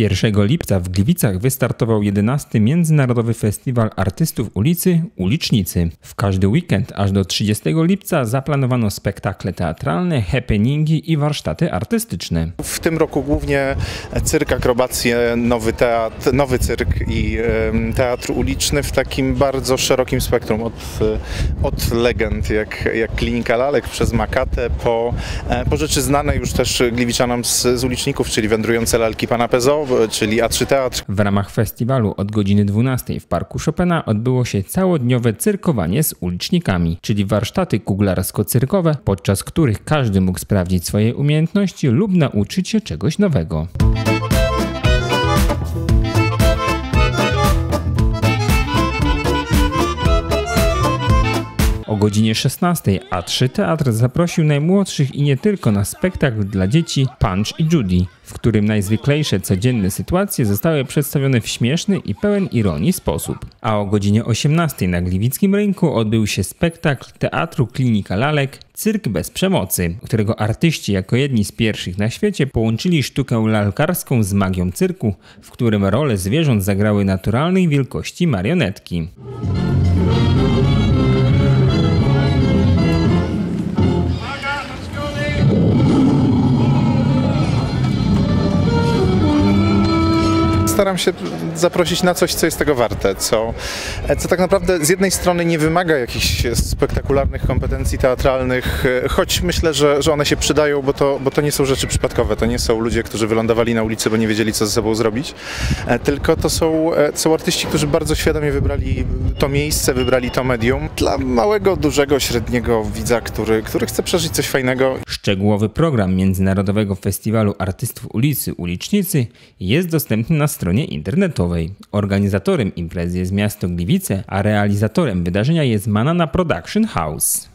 1 lipca w Gliwicach wystartował 11 Międzynarodowy Festiwal Artystów Ulicy Ulicznicy. W każdy weekend aż do 30 lipca zaplanowano spektakle teatralne, happeningi i warsztaty artystyczne. W tym roku głównie cyrk, akrobacje, nowy teatr, nowy cyrk i teatr uliczny w takim bardzo szerokim spektrum od, od legend jak, jak Klinika Lalek przez Makatę po, e, po rzeczy znane już też Gliwiczanom z, z uliczników, czyli wędrujące lalki pana Pezo, czyli A3 Teatr. W ramach festiwalu od godziny 12 w Parku Chopina odbyło się całodniowe cyrkowanie z ulicznikami, czyli warsztaty kuglarsko-cyrkowe, podczas których każdy mógł sprawdzić swoje umiejętności lub nauczyć się czegoś nowego. O godzinie 16 A3 Teatr zaprosił najmłodszych i nie tylko na spektakl dla dzieci Punch i Judy, w którym najzwyklejsze codzienne sytuacje zostały przedstawione w śmieszny i pełen ironii sposób. A o godzinie 18 na Gliwickim Rynku odbył się spektakl Teatru Klinika Lalek Cyrk bez przemocy, którego artyści jako jedni z pierwszych na świecie połączyli sztukę lalkarską z magią cyrku, w którym role zwierząt zagrały naturalnej wielkości marionetki. Staram się zaprosić na coś, co jest tego warte, co, co tak naprawdę z jednej strony nie wymaga jakichś spektakularnych kompetencji teatralnych, choć myślę, że, że one się przydają, bo to, bo to nie są rzeczy przypadkowe, to nie są ludzie, którzy wylądowali na ulicy, bo nie wiedzieli, co ze sobą zrobić, e, tylko to są, e, są artyści, którzy bardzo świadomie wybrali to miejsce, wybrali to medium dla małego, dużego, średniego widza, który, który chce przeżyć coś fajnego. Szczegółowy program Międzynarodowego Festiwalu Artystów Ulicy Ulicznicy jest dostępny na stronie stronie internetowej. Organizatorem imprezy jest miasto Gliwice, a realizatorem wydarzenia jest Manana Production House.